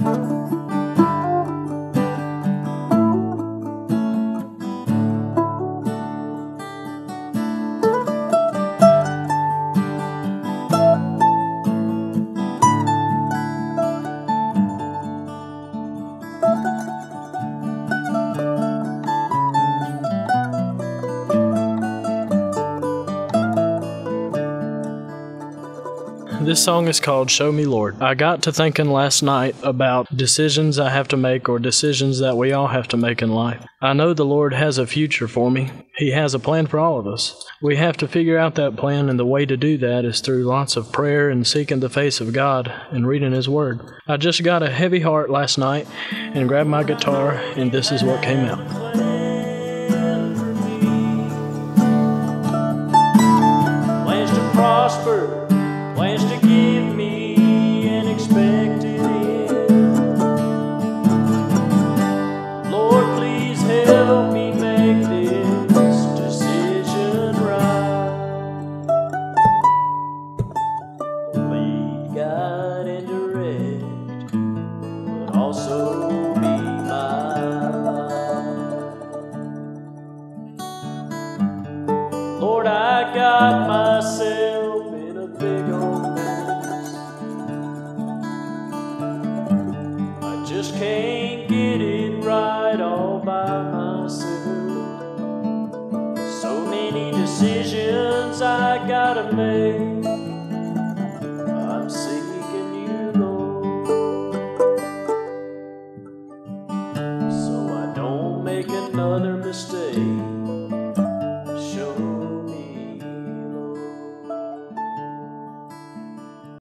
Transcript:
Música This song is called Show Me Lord. I got to thinking last night about decisions I have to make or decisions that we all have to make in life. I know the Lord has a future for me. He has a plan for all of us. We have to figure out that plan, and the way to do that is through lots of prayer and seeking the face of God and reading His Word. I just got a heavy heart last night and grabbed my guitar, and this is what came out. Also be light. Lord, I got myself in a big old mess. I just can't get it right all by myself. So many decisions I gotta make. another mistake.